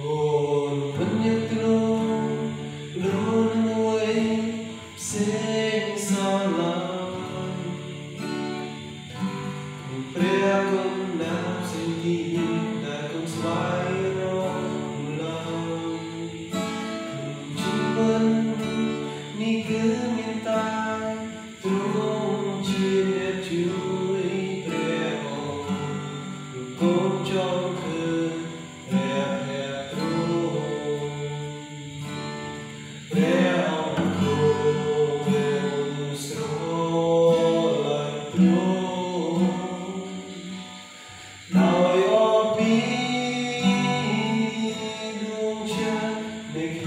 Oh.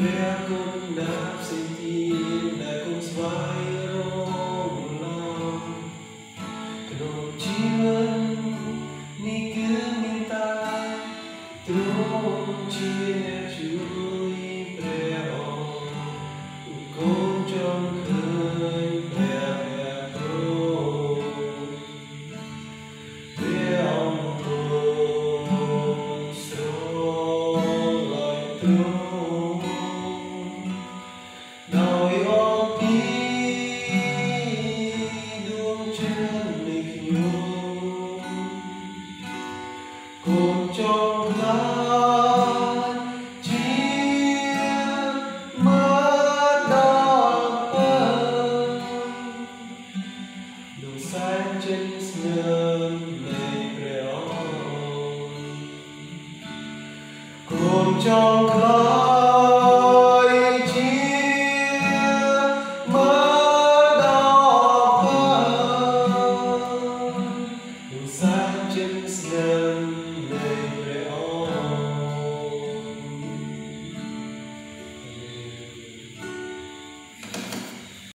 Bergung darf sie in Bergungsweih. cùng trong hát chia mất đau thương đường xanh trên sườn đầy réo cùng trong